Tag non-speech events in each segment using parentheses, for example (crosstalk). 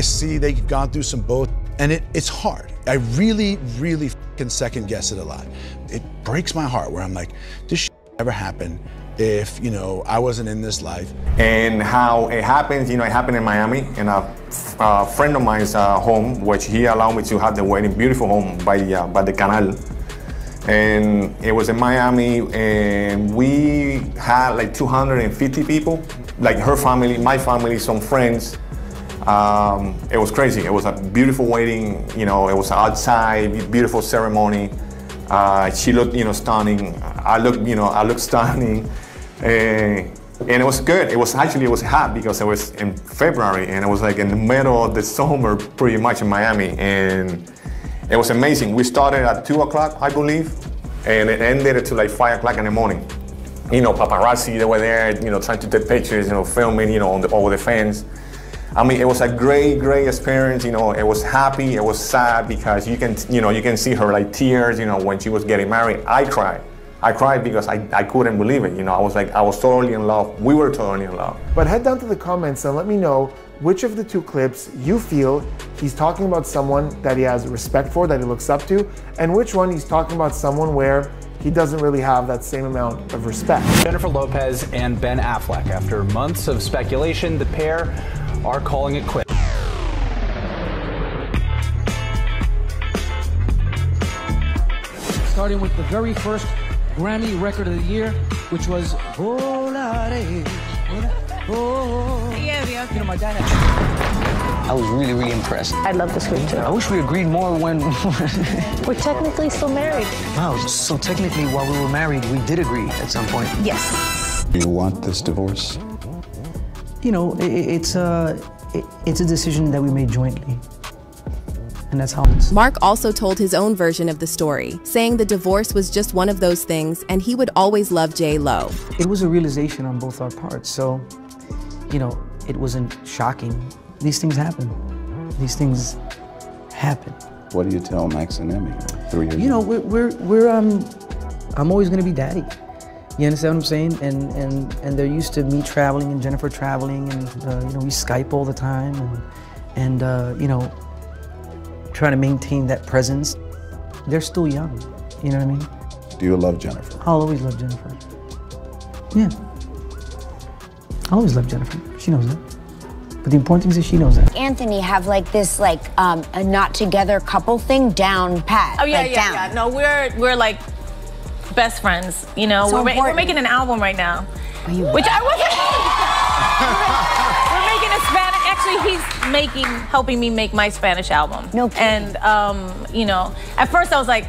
I see they've gone through some both, and it, it's hard. I really, really can second guess it a lot. It breaks my heart where I'm like, this never happened if you know I wasn't in this life. And how it happens, you know, it happened in Miami, in a, a friend of mine's uh, home, which he allowed me to have the wedding, beautiful home by uh, by the canal. And it was in Miami, and we had like 250 people, like her family, my family, some friends. Um, it was crazy. It was a beautiful wedding. You know, it was outside, beautiful ceremony. Uh, she looked, you know, stunning. I looked, you know, I looked (laughs) stunning. Uh, and it was good. It was actually it was hot because it was in February and it was like in the middle of the summer, pretty much in Miami, and it was amazing. We started at two o'clock, I believe, and it ended until like five o'clock in the morning. You know, paparazzi they were there, you know, trying to take pictures, you know, filming, you know, on the, all the fans. I mean, it was a great, great experience. You know, it was happy, it was sad because you can, you know, you can see her like tears. You know, when she was getting married, I cried. I cried because I, I couldn't believe it. You know, I was like, I was totally in love. We were totally in love. But head down to the comments and let me know which of the two clips you feel he's talking about someone that he has respect for, that he looks up to, and which one he's talking about someone where he doesn't really have that same amount of respect. Jennifer Lopez and Ben Affleck. After months of speculation, the pair are calling it quits. Starting with the very first Grammy record of the year, which was Volare. Oh. Yeah, yeah. You know, my dad I was really, really impressed. I love the script too. I wish we agreed more when. (laughs) We're technically still married. wow, so technically, while we were married, we did agree at some point. Yes. Do you want this divorce? You know, it, it's, a, it, it's a decision that we made jointly. And that's how it's. Marc also told his own version of the story, saying the divorce was just one of those things and he would always love J. Lo. It was a realization on both our parts, so, you know, it wasn't shocking. These things happen. These things happen. What do you tell Max and Emme? Three years You know, we're, we're, we're um, I'm always gonna be daddy. You understand what I'm saying? And and and they're used to me traveling and Jennifer traveling, and uh, you know we Skype all the time, and and uh, you know trying to maintain that presence. They're still young. You know what I mean? Do you love Jennifer? I'll always love Jennifer. Yeah. I'll always love Jennifer. She knows that. But the important thing is that she knows that. Anthony have like this like um, a not together couple thing down pat. Oh yeah, like, yeah, down. yeah. No, we're we're like best friends. You know, So we're, ma- we're making an album right now, you- which I wasn't. (laughs) (laughs) we're making a Spanish. Actually, he's making, helping me make my Spanish album. No kidding. And um, you know, at first I was like,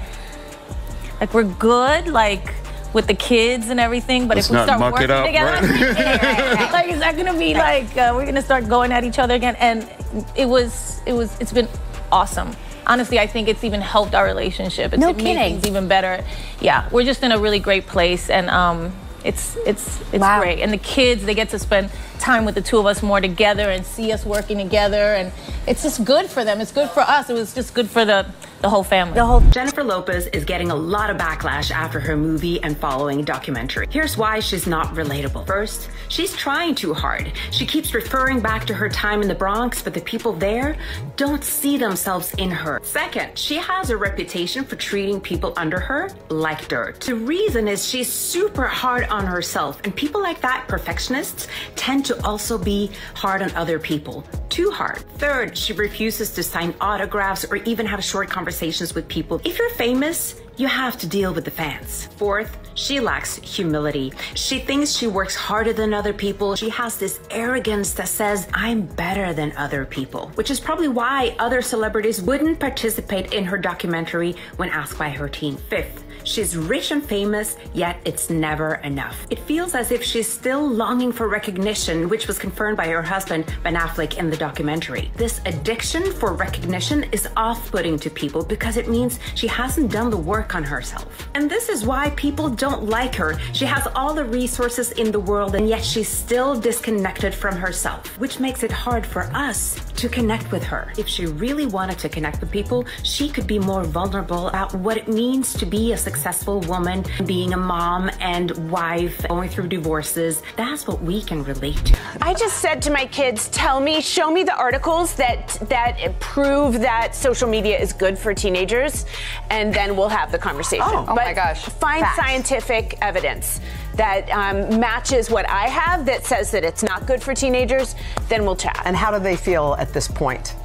like we're good, like. With the kids and everything, but Let's if we start working it up, together, (laughs) right? like is that gonna be like uh, we're gonna start going at each other again? And it was, it was, it's been awesome. Honestly, I think it's even helped our relationship. It's No made things even better. Yeah, we're just in a really great place, and um, it's it's it's Wow. great. And the kids, they get to spend time with the two of us more together and see us working together, and it's just good for them. It's good for us. It was just good for the the whole family. The whole Jennifer Lopez is getting a lot of backlash after her movie and following documentary. Here's why she's not relatable. First, she's trying too hard. She keeps referring back to her time in the Bronx, but the people there don't see themselves in her. Second, she has a reputation for treating people under her like dirt. The reason is she's super hard on herself, and people like that, perfectionists, tend to also be hard on other people. Too hard. Third, she refuses to sign autographs or even have a short conversations with people. If you're famous, you have to deal with the fans. Fourth, she lacks humility. She thinks she works harder than other people. She has this arrogance that says, I'm better than other people, which is probably why other celebrities wouldn't participate in her documentary when asked by her team. Fifth, She's rich and famous, yet it's never enough. It feels as if she's still longing for recognition, which was confirmed by her husband, Ben Affleck, in the documentary. This addiction for recognition is off putting to people because it means she hasn't done the work on herself. And this is why people don't like her. She has all the resources in the world, and yet she's still disconnected from herself, which makes it hard for us to connect with her. If she really wanted to connect with people, she could be more vulnerable about what it means to be a successful woman, being a mom and wife, going through divorces. That's what we can relate to. I just said to my kids, tell me, show me the articles that that prove that social media is good for teenagers, and then we'll have the conversation. Oh, oh my gosh. Find Facts. scientific evidence that um, matches what I have that says that it's not good for teenagers, then we'll chat. And how do they feel at this point?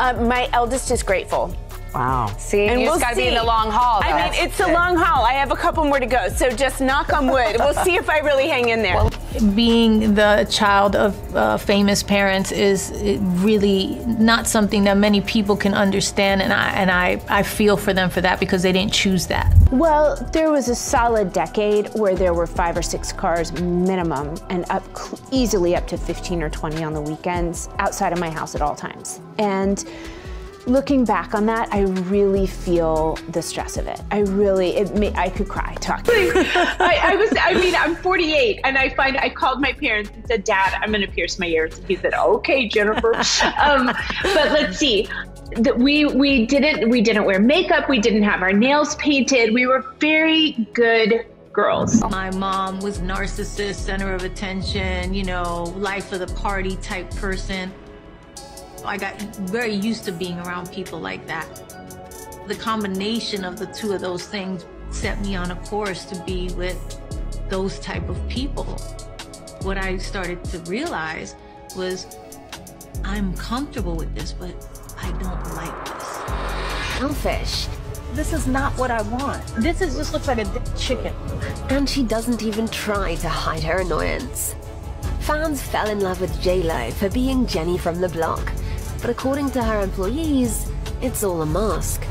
Uh, my eldest is grateful. Wow. See, and you we'll just gotta see. be in the long haul. though. I mean, it's a long haul. I have a couple more to go, so just knock on wood. We'll see if I really hang in there. Being the child of uh, famous parents is really not something that many people can understand, and I and I, I feel for them for that because they didn't choose that. Well, there was a solid decade where there were five or six cars minimum and up easily up to 15 or 20 on the weekends outside of my house at all times. And looking back on that, I really feel the stress of it. I really, it may, I could cry talking. (laughs) I, I was, I mean, I'm 48, and I find I called my parents and said, "Dad, I'm going to pierce my ears." And he said, "Okay, Jennifer." (laughs) um, but let's see. That we we didn't we didn't wear makeup. We didn't have our nails painted. We were very good girls. My mom was narcissist, center of attention, you know, life of the party type person. I got very used to being around people like that. The combination of the two of those things set me on a course to be with those type of people. What I started to realize was I'm comfortable with this, but I don't like this. Selfish. This is not what I want. This is just looks like a chicken. And she doesn't even try to hide her annoyance. Fans fell in love with J-Lo for being Jenny from the block. But according to her employees, it's all a mask.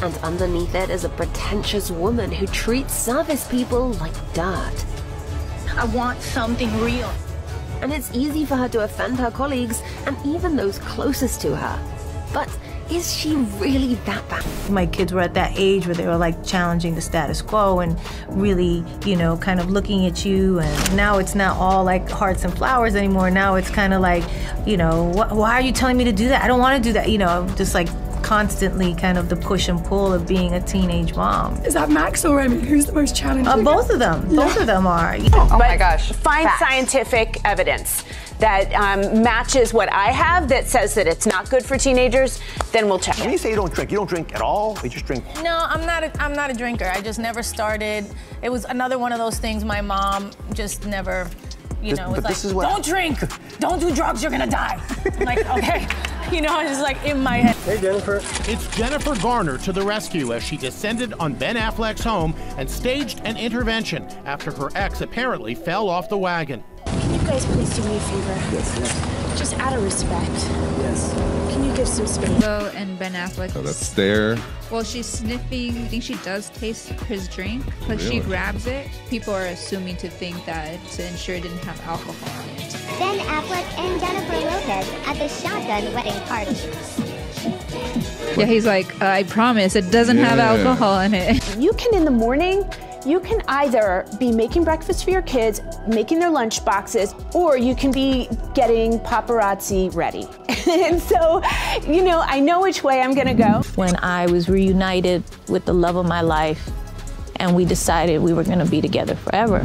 And underneath it is a pretentious woman who treats service people like dirt. I want something real. And it's easy for her to offend her colleagues and even those closest to her. But is she really that bad? My kids were at that age where they were like challenging the status quo and really, you know, kind of looking at you. And now it's not all like hearts and flowers anymore. Now it's kind of like, you know, wh- why are you telling me to do that? I don't want to do that. You know, just like constantly kind of the push and pull of being a teenage mom. Is that Max or Remy? Who's the most challenging? Uh, both of them. Both of them are. Oh my gosh. Find Facts. scientific evidence that um, matches what I have that says that it's not good for teenagers, then we'll check When it. you say you don't drink, you don't drink at all? You just drink No, I'm not. A, I'm not a drinker. I just never started. It was another one of those things. My mom just never, you know, was but like, this is what- "Don't drink, don't do drugs, you're gonna die." I'm like, (laughs) okay, you know, it's just like in my head. Hey, Jennifer. It's Jennifer Garner to the rescue as she descended on Ben Affleck's home and staged an intervention after her ex apparently fell off the wagon. Can you guys please do me a favor? Yes, yes. Just out of respect. Yes. Can you give some space? Bo and Ben Affleck. Oh, that's there. Well, she's sniffing. I think she does taste his drink, but she grabs it. People are assuming to think that to ensure it didn't have alcohol in it. Ben Affleck and Jennifer Lopez at the shotgun wedding party. Yeah, he's like, I promise it doesn't have alcohol in it. You can, in the morning, you can either be making breakfast for your kids, making their lunch boxes, or you can be getting paparazzi ready. (laughs) and so, you know, I know which way I'm gonna go. When I was reunited with the love of my life, and we decided we were gonna be together forever.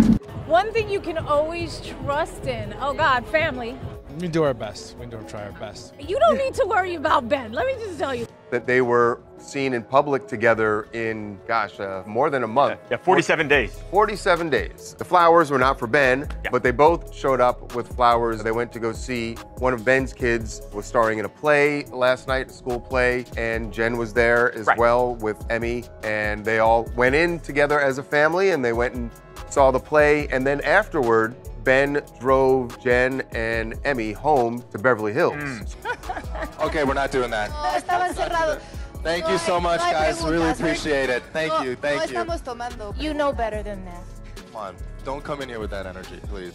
One thing you can always trust in, oh God, family. We do our best. We do try our best. You don't need to worry about Ben. Let me just tell you. That they were seen in public together in, gosh, uh, more than a month. Yeah, 47 days. 47 days. The flowers were not for Ben, but they both showed up with flowers. They went to go see one of Ben's kids was starring in a play last night, a school play, and Jen was there as Right. well with Emme, and they all went in together as a family, and they went and saw the play, and then afterward, Ben drove Jen and Emme home to Beverly Hills. (laughs) Okay, we're not doing that. Thank you so much, guys. Really appreciate it. Thank you. Thank you. tomando. You know better than that. Come on. Don't come in here with that energy, please.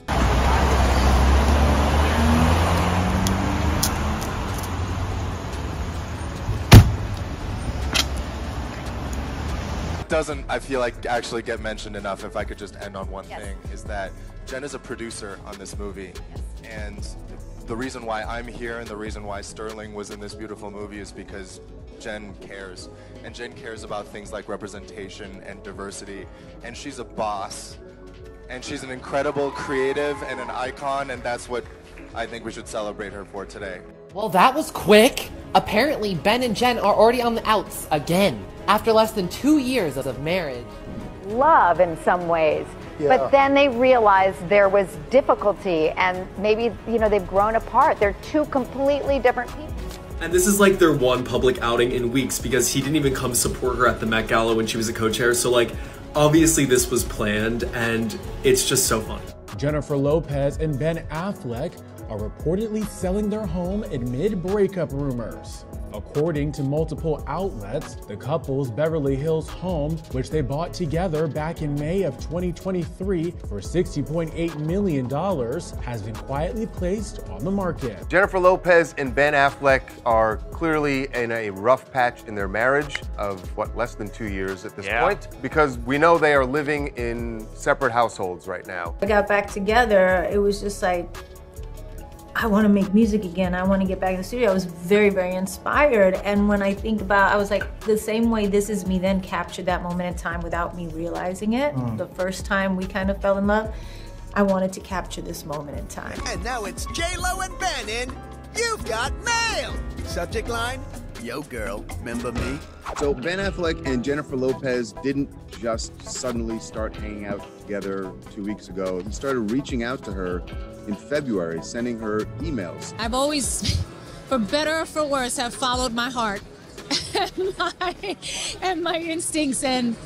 Doesn't I feel like actually get mentioned enough? If I could just end on one thing, is that Jen is a producer on this movie, and the reason why I'm here and the reason why Sterling was in this beautiful movie is because Jen cares. And Jen cares about things like representation and diversity. And she's a boss. And she's an incredible creative and an icon, and that's what I think we should celebrate her for today. Well, that was quick. Apparently, Ben and Jen are already on the outs again after less than two years of marriage. Love in some ways. Yeah. But then they realized there was difficulty and maybe, you know, they've grown apart. They're two completely different people. And this is like their one public outing in weeks because he didn't even come support her at the Met Gala when she was a co-chair. So like, obviously this was planned and it's just so fun. Jennifer Lopez and Ben Affleck are reportedly selling their home amid breakup rumors. According to multiple outlets, the couple's Beverly Hills home, which they bought together back in May of 2023 for $60.8 million, has been quietly placed on the market. Jennifer Lopez and Ben Affleck are clearly in a rough patch in their marriage of what, less than two years at this Yeah. point, because we know they are living in separate households right now. I got back together, it was just like, I want to make music again. I want to get back in the studio. I was very, very inspired. And when I think about, I was like, the same way This Is Me then captured that moment in time without me realizing it. Mm. The first time we kind of fell in love, I wanted to capture this moment in time. And now it's J Lo and Ben in You've Got Mail. Subject line: Yo, girl, remember me? So Ben Affleck and Jennifer Lopez didn't just suddenly start hanging out together two weeks ago. He started reaching out to her in February, sending her emails. I've always, (laughs) for better or for worse, have followed my heart (laughs) and my, and my instincts, and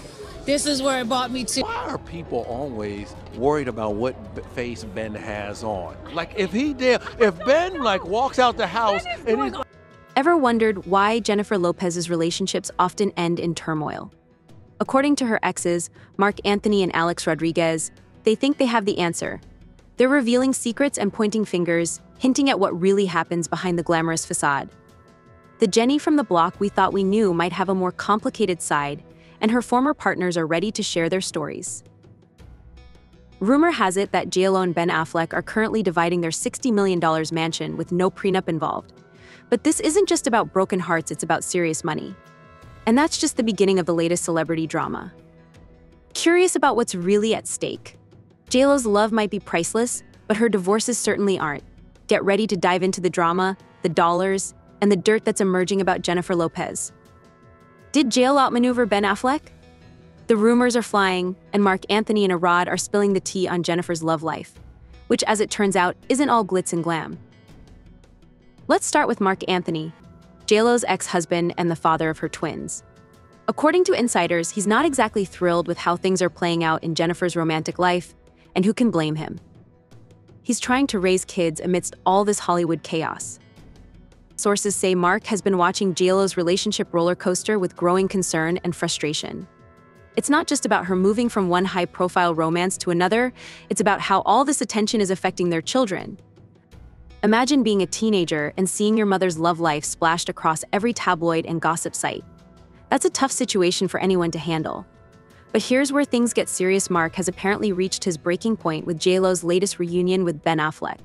this is where it brought me to. Why are people always worried about what face Ben has on? Like if he did, if Ben like walks out the house and he's Ever wondered why Jennifer Lopez's relationships often end in turmoil? According to her exes, Marc Anthony and Alex Rodriguez, they think they have the answer. They're revealing secrets and pointing fingers, hinting at what really happens behind the glamorous facade. The Jenny from the block we thought we knew might have a more complicated side, and her former partners are ready to share their stories. Rumor has it that JLo and Ben Affleck are currently dividing their $60 million mansion with no prenup involved. But this isn't just about broken hearts, it's about serious money. And that's just the beginning of the latest celebrity drama. Curious about what's really at stake? JLo's love might be priceless, but her divorces certainly aren't. Get ready to dive into the drama, the dollars, and the dirt that's emerging about Jennifer Lopez. Did JLo outmaneuver Ben Affleck? The rumors are flying, and Marc Anthony and A-Rod are spilling the tea on Jennifer's love life, which, as it turns out, isn't all glitz and glam. Let's start with Marc Anthony, JLo's ex-husband and the father of her twins. According to insiders, he's not exactly thrilled with how things are playing out in Jennifer's romantic life, and who can blame him? He's trying to raise kids amidst all this Hollywood chaos. Sources say Marc has been watching JLo's relationship roller coaster with growing concern and frustration. It's not just about her moving from one high-profile romance to another, it's about how all this attention is affecting their children. Imagine being a teenager and seeing your mother's love life splashed across every tabloid and gossip site. That's a tough situation for anyone to handle. But here's where things get serious Marc has apparently reached his breaking point with JLo's latest reunion with Ben Affleck.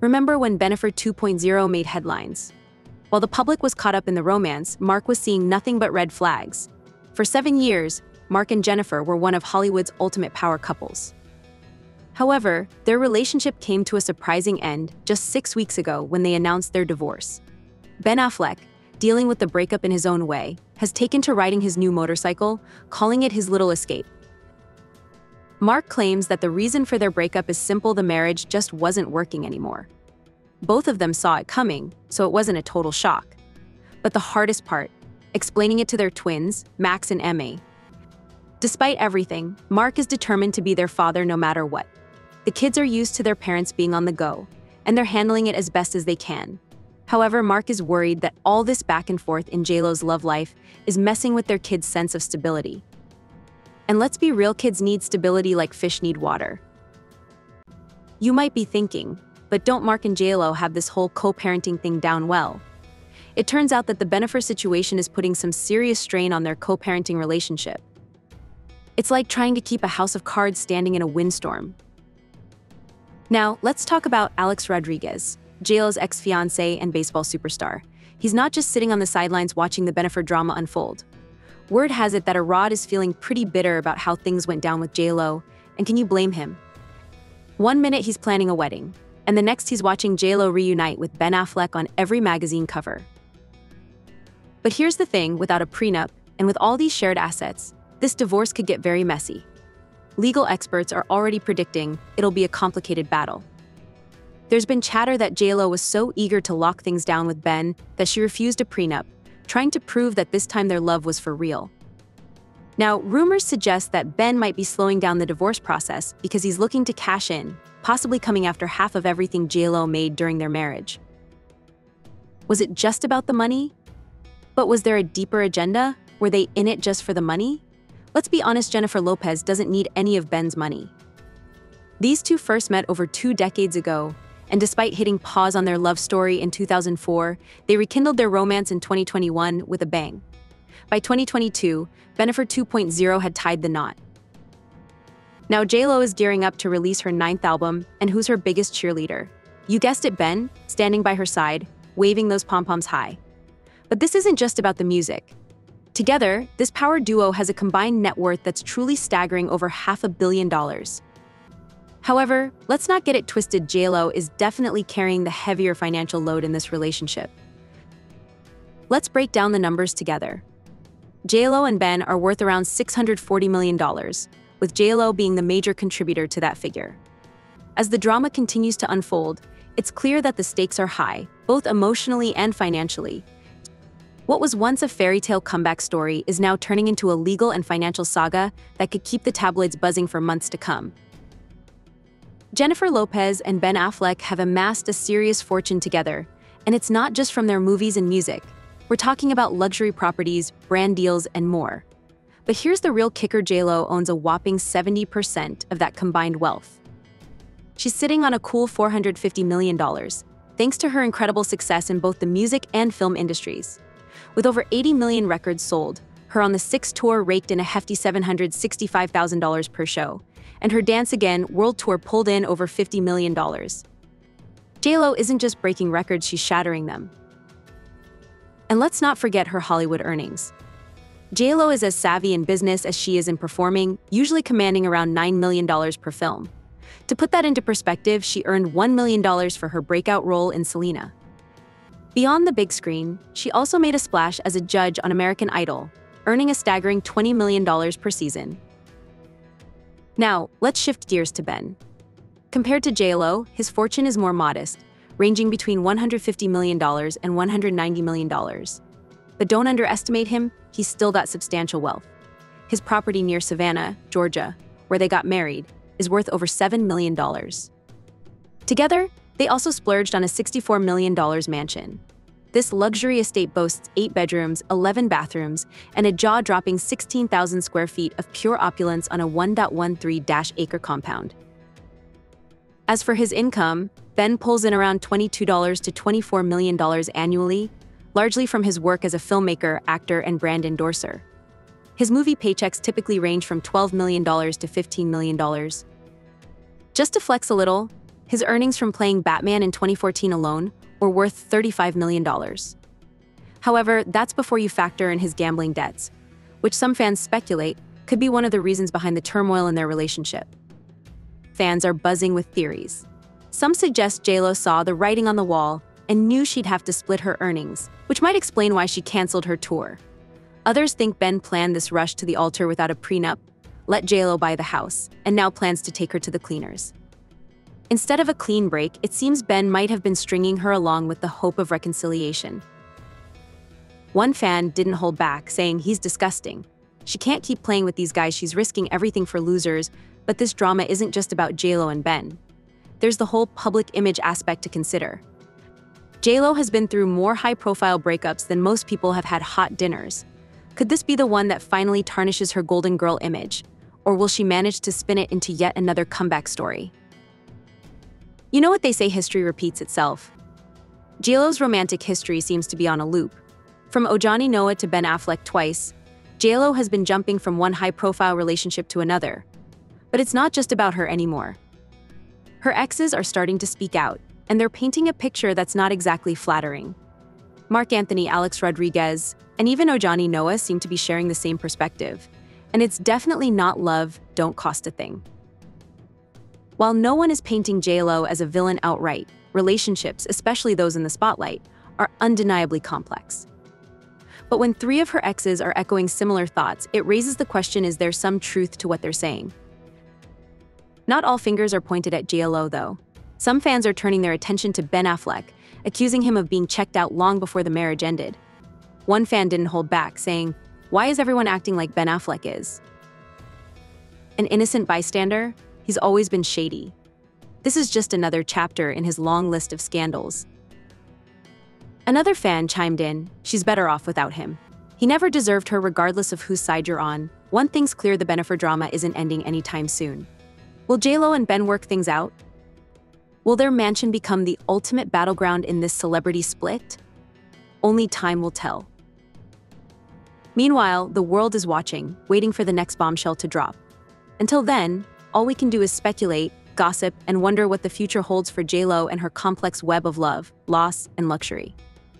Remember when Bennifer 2.0 made headlines? While the public was caught up in the romance, Marc was seeing nothing but red flags. For seven years, Marc and Jennifer were one of Hollywood's ultimate power couples. However, their relationship came to a surprising end just six weeks ago when they announced their divorce. Ben Affleck, dealing with the breakup in his own way, has taken to riding his new motorcycle, calling it his little escape. Marc claims that the reason for their breakup is simple the marriage just wasn't working anymore. Both of them saw it coming, so it wasn't a total shock. But the hardest part, explaining it to their twins, Max and Emma. Despite everything, Marc is determined to be their father no matter what. The kids are used to their parents being on the go, and they're handling it as best as they can. However, Marc is worried that all this back and forth in JLo's love life is messing with their kids' sense of stability. And let's be real, kids need stability like fish need water. You might be thinking, but don't Marc and JLo have this whole co-parenting thing down well? It turns out that the Bennifer situation is putting some serious strain on their co-parenting relationship. It's like trying to keep a house of cards standing in a windstorm. Now, let's talk about Alex Rodriguez, JLo's ex-fiancé and baseball superstar. He's not just sitting on the sidelines watching the Bennifer drama unfold. Word has it that A-Rod is feeling pretty bitter about how things went down with JLo, and can you blame him? One minute he's planning a wedding, and the next he's watching JLo reunite with Ben Affleck on every magazine cover. But here's the thing, without a prenup, and with all these shared assets, this divorce could get very messy. Legal experts are already predicting it'll be a complicated battle. There's been chatter that JLo was so eager to lock things down with Ben that she refused a prenup, trying to prove that this time their love was for real. Now, rumors suggest that Ben might be slowing down the divorce process because he's looking to cash in, possibly coming after half of everything JLo made during their marriage. Was it just about the money? But was there a deeper agenda? Were they in it just for the money? Let's be honest, Jennifer Lopez doesn't need any of Ben's money. These two first met over two decades ago, and despite hitting pause on their love story in 2004, they rekindled their romance in 2021 with a bang. By 2022, Bennifer 2.0 had tied the knot. Now JLo is gearing up to release her ninth album, and who's her biggest cheerleader? You guessed it, Ben, standing by her side, waving those pom-poms high. But this isn't just about the music. Together, this power duo has a combined net worth that's truly staggering over half a billion dollars. However, let's not get it twisted JLo is definitely carrying the heavier financial load in this relationship. Let's break down the numbers together. JLo and Ben are worth around $640 million, with JLo being the major contributor to that figure. As the drama continues to unfold, it's clear that the stakes are high, both emotionally and financially. What was once a fairy tale comeback story is now turning into a legal and financial saga that could keep the tabloids buzzing for months to come. Jennifer Lopez and Ben Affleck have amassed a serious fortune together, and it's not just from their movies and music. We're talking about luxury properties, brand deals, and more. But here's the real kicker JLo owns a whopping 70% of that combined wealth. She's sitting on a cool $450 million, thanks to her incredible success in both the music and film industries. With over 80 million records sold, her On the Six tour raked in a hefty $765,000 per show, and her Dance Again world tour pulled in over $50 million. JLo isn't just breaking records, she's shattering them. And let's not forget her Hollywood earnings. JLo is as savvy in business as she is in performing, usually commanding around $9 million per film. To put that into perspective, she earned $1 million for her breakout role in Selena. Beyond the big screen, she also made a splash as a judge on American Idol, earning a staggering $20 million per season. Now, let's shift gears to Ben. Compared to JLo, his fortune is more modest, ranging between $150 million and $190 million. But don't underestimate him, he's still got substantial wealth. His property near Savannah, Georgia, where they got married, is worth over $7 million. Together, they also splurged on a $64 million mansion. This luxury estate boasts eight bedrooms, 11 bathrooms, and a jaw dropping 16,000 square feet of pure opulence on a 1.13 acre compound. As for his income, Ben pulls in around $22 to $24 million annually, largely from his work as a filmmaker, actor, and brand endorser. His movie paychecks typically range from $12 million to $15 million. Just to flex a little, his earnings from playing Batman in 2014 alone or worth $35 million. However, that's before you factor in his gambling debts, which some fans speculate could be one of the reasons behind the turmoil in their relationship. Fans are buzzing with theories. Some suggest JLo saw the writing on the wall and knew she'd have to split her earnings, which might explain why she canceled her tour. Others think Ben planned this rush to the altar without a prenup, let JLo buy the house, and now plans to take her to the cleaners. Instead of a clean break, it seems Ben might have been stringing her along with the hope of reconciliation. One fan didn't hold back, saying he's disgusting. She can't keep playing with these guys, she's risking everything for losers, but this drama isn't just about JLo and Ben. There's the whole public image aspect to consider. JLo has been through more high-profile breakups than most people have had hot dinners. Could this be the one that finally tarnishes her Golden Girl image? Or will she manage to spin it into yet another comeback story? You know what they say history repeats itself. JLo's romantic history seems to be on a loop. From Ojani Noa to Ben Affleck twice, JLo has been jumping from one high-profile relationship to another. But it's not just about her anymore. Her exes are starting to speak out, and they're painting a picture that's not exactly flattering. Marc Anthony, Alex Rodriguez, and even Ojani Noa seem to be sharing the same perspective. And it's definitely not love, don't cost a thing. While no one is painting JLo as a villain outright, relationships, especially those in the spotlight, are undeniably complex. But when three of her exes are echoing similar thoughts, it raises the question is there some truth to what they're saying? Not all fingers are pointed at JLo, though. Some fans are turning their attention to Ben Affleck, accusing him of being checked out long before the marriage ended. One fan didn't hold back, saying, Why is everyone acting like Ben Affleck is? An innocent bystander? He's always been shady. This is just another chapter in his long list of scandals. Another fan chimed in, she's better off without him. He never deserved her regardless of whose side you're on. One thing's clear the Bennifer drama isn't ending anytime soon. Will JLo and Ben work things out? Will their mansion become the ultimate battleground in this celebrity split? Only time will tell. Meanwhile, the world is watching, waiting for the next bombshell to drop. Until then, all we can do is speculate, gossip, and wonder what the future holds for JLo and her complex web of love, loss, and luxury.